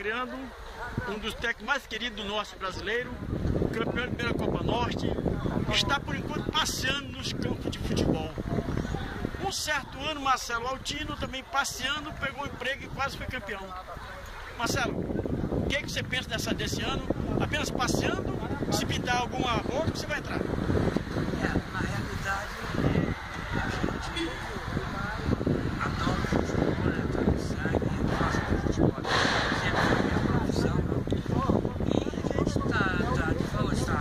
criando um dos técnicos mais queridos do norte brasileiro, campeão de primeira Copa Norte, está por enquanto passeando nos campos de futebol. Um certo ano, Marcelo Altino também passeando, pegou emprego e quase foi campeão. Marcelo, o que, é que você pensa dessa, desse ano? Apenas passeando? Se pintar alguma outra, você vai entrar. É, na realidade, é, a gente adora o futebol, né? Tá no sangue, gosta do futebol. Sempre foi minha profissão. E a gente está tá, de volta, está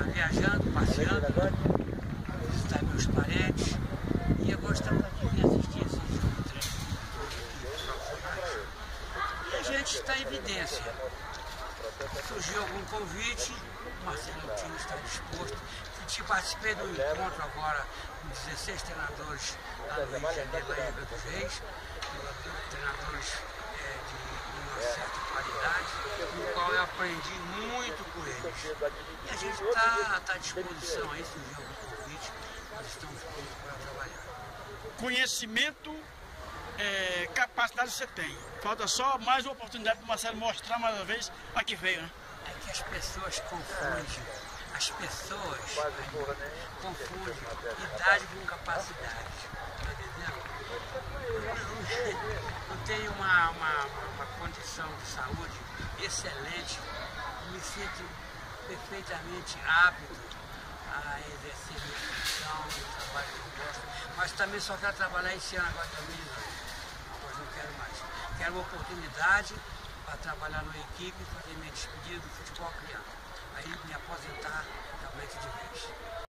viajando, passeando, visitar meus parentes. E eu gostava de vir assistir esse jogo de treino profissionais. E a gente está em evidência. Surgiu algum convite, o Marcelo Tino está disposto. Eu participei do encontro agora com 16 treinadores lá no Rio de Janeiro, lá em Rio Reis, treinadores é, de uma certa qualidade, no qual eu aprendi muito com eles. E a gente está tá à disposição aí, surgiu algum convite, nós estamos prontos para trabalhar. Conhecimento é, capacidade você tem. Falta só mais uma oportunidade para o Marcelo mostrar mais uma vez a que veio, né? É que as pessoas confundem, as pessoas confundem idade com capacidade. Tá entendendo? Tenho uma, uma, uma condição de saúde excelente, me sinto perfeitamente apto a exercer minha função, o trabalho que eu gosto, mas também só quero trabalhar esse ano agora também, não, não quero mais. Quero uma oportunidade para trabalhar numa equipe, fazer minha despedida do futebol criado. Aí me aposentar realmente de vez.